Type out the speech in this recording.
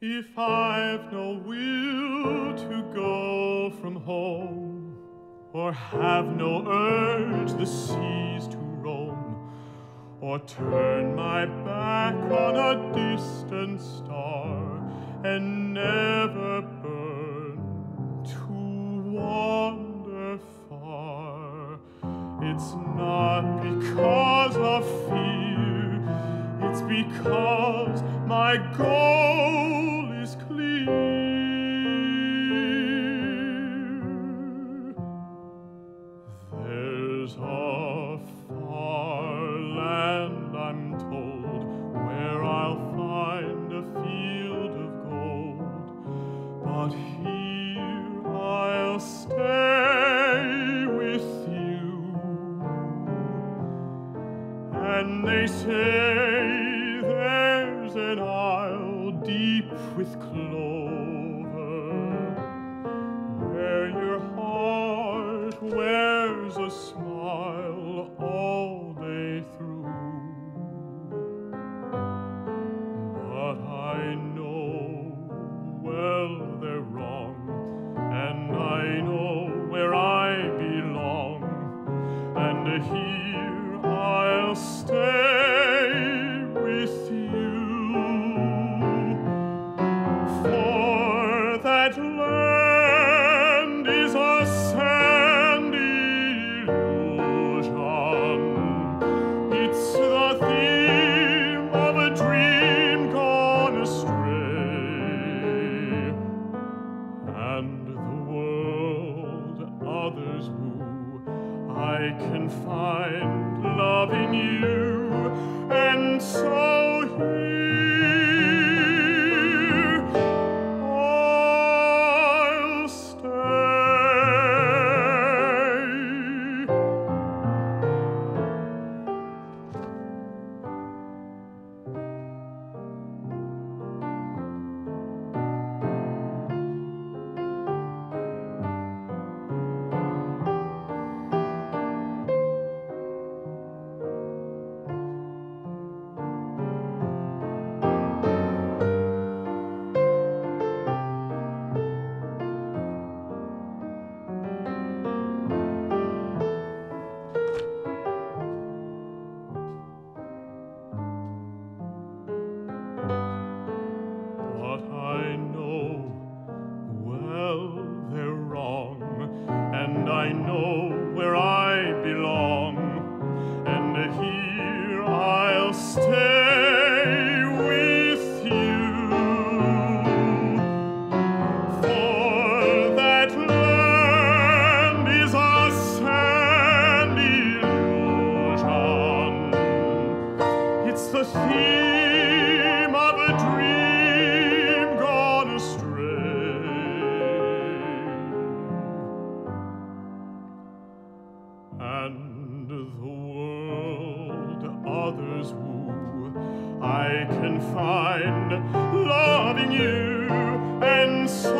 If I've no will to go from home, or have no urge the seas to roam, or turn my back on a distant star, and never burn it's not because of fear, it's because my goal is clear. There's a far land, I'm told, where I'll find a field of gold. But here say there's an isle deep with clover where your heart wears a smile all day through. But I know well they're wrong, I can find love in you, and so can find loving you and so